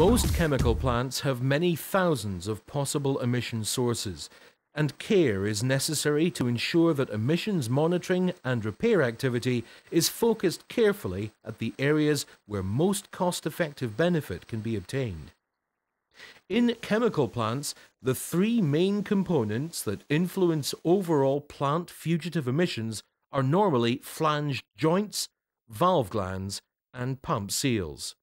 Most chemical plants have many thousands of possible emission sources, and care is necessary to ensure that emissions monitoring and repair activity is focused carefully at the areas where most cost effective benefit can be obtained. In chemical plants, the three main components that influence overall plant fugitive emissions are normally flanged joints, valve glands, and pump seals.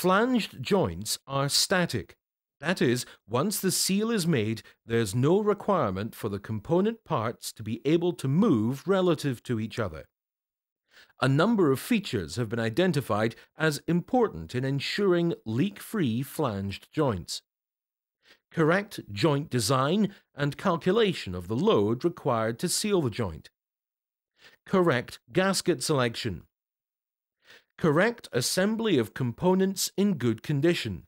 Flanged joints are static. That is, once the seal is made, there's no requirement for the component parts to be able to move relative to each other. A number of features have been identified as important in ensuring leak-free flanged joints. Correct joint design and calculation of the load required to seal the joint. Correct gasket selection. Correct assembly of components in good condition.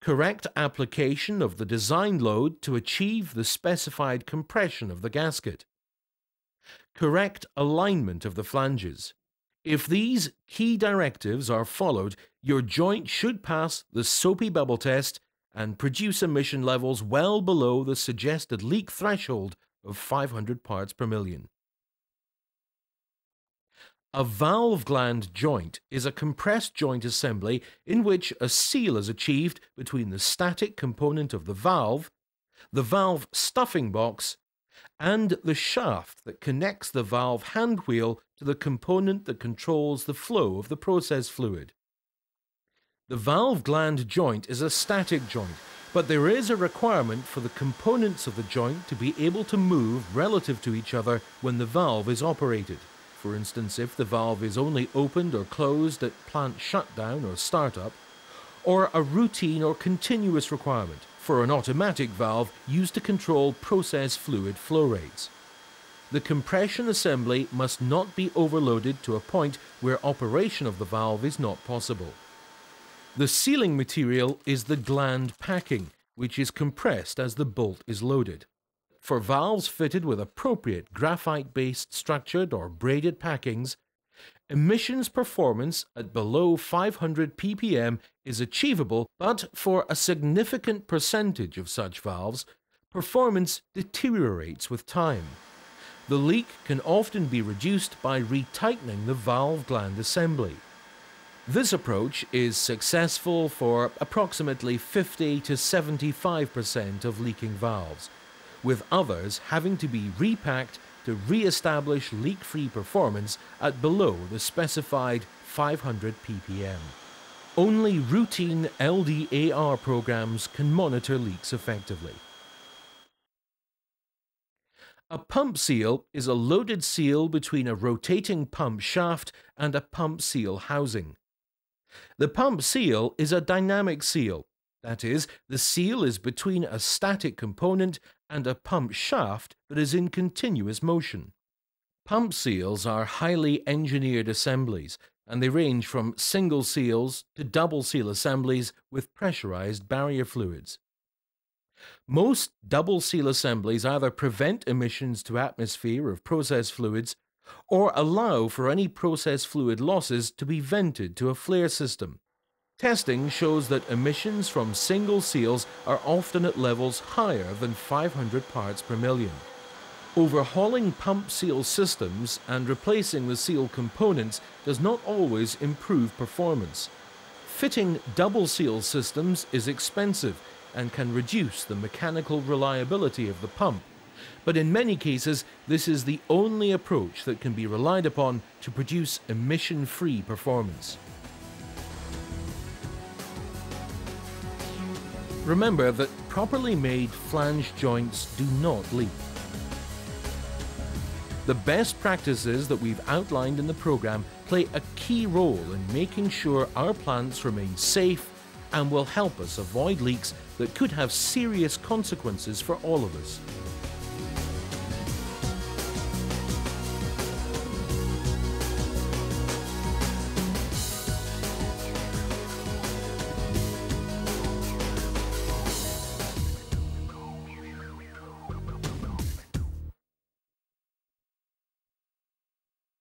Correct application of the design load to achieve the specified compression of the gasket. Correct alignment of the flanges. If these key directives are followed, your joint should pass the soapy bubble test and produce emission levels well below the suggested leak threshold of 500 parts per million. A valve gland joint is a compressed joint assembly in which a seal is achieved between the static component of the valve, the valve stuffing box, and the shaft that connects the valve hand wheel to the component that controls the flow of the process fluid. The valve gland joint is a static joint, but there is a requirement for the components of the joint to be able to move relative to each other when the valve is operated. For instance, if the valve is only opened or closed at plant shutdown or startup, or a routine or continuous requirement for an automatic valve used to control process fluid flow rates. The compression assembly must not be overloaded to a point where operation of the valve is not possible. The sealing material is the gland packing, which is compressed as the bolt is loaded. For valves fitted with appropriate graphite-based structured or braided packings, emissions performance at below 500 ppm is achievable, but for a significant percentage of such valves, performance deteriorates with time. The leak can often be reduced by retightening the valve gland assembly. This approach is successful for approximately 50 to 75% of leaking valves, with others having to be repacked to re-establish leak-free performance at below the specified 500 ppm. Only routine LDAR programs can monitor leaks effectively. A pump seal is a loaded seal between a rotating pump shaft and a pump seal housing. The pump seal is a dynamic seal that is, the seal is between a static component and a pump shaft that is in continuous motion. Pump seals are highly engineered assemblies, and they range from single seals to double seal assemblies with pressurized barrier fluids. Most double seal assemblies either prevent emissions to atmosphere of process fluids or allow for any process fluid losses to be vented to a flare system. Testing shows that emissions from single seals are often at levels higher than 500 parts per million. Overhauling pump seal systems and replacing the seal components does not always improve performance. Fitting double seal systems is expensive and can reduce the mechanical reliability of the pump. But in many cases, this is the only approach that can be relied upon to produce emission-free performance. Remember that properly made flange joints do not leak. The best practices that we've outlined in the program play a key role in making sure our plants remain safe and will help us avoid leaks that could have serious consequences for all of us.